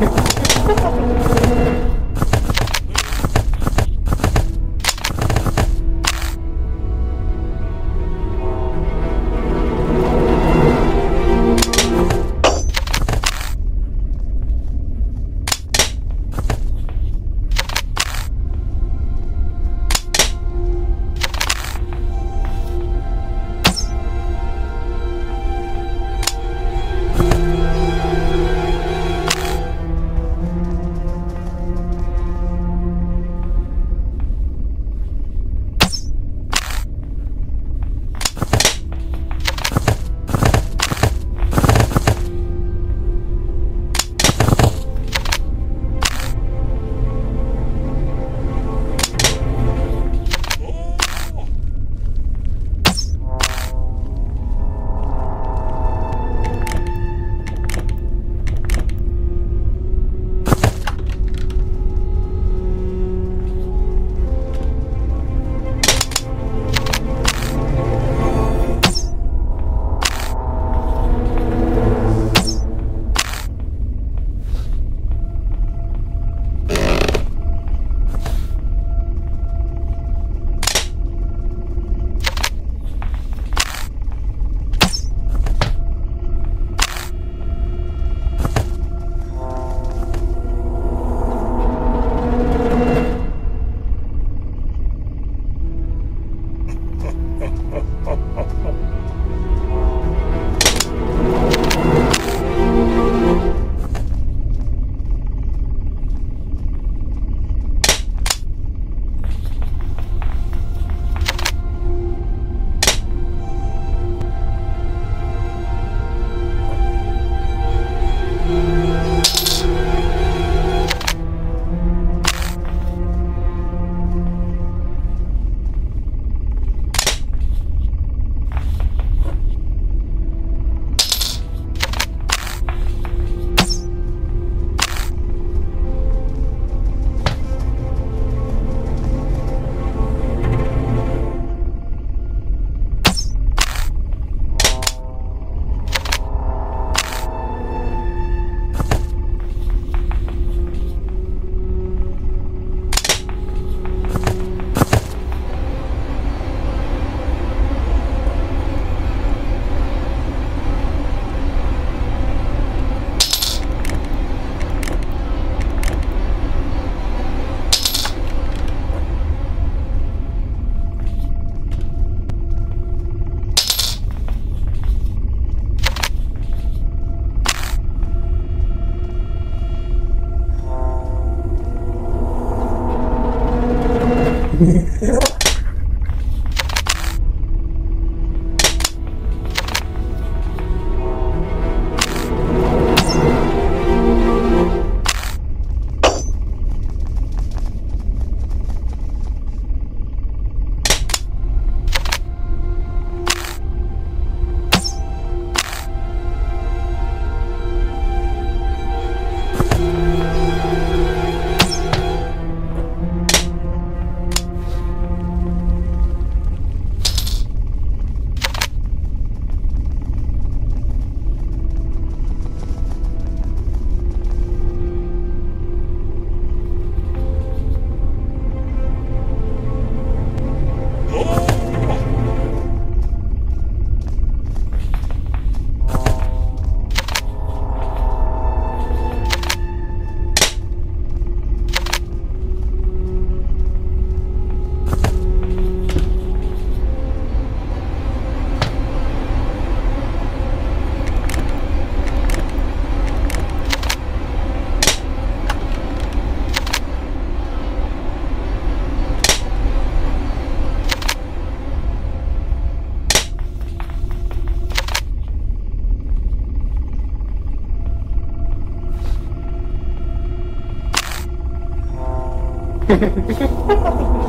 You play hide and seek?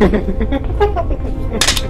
ハハハハ!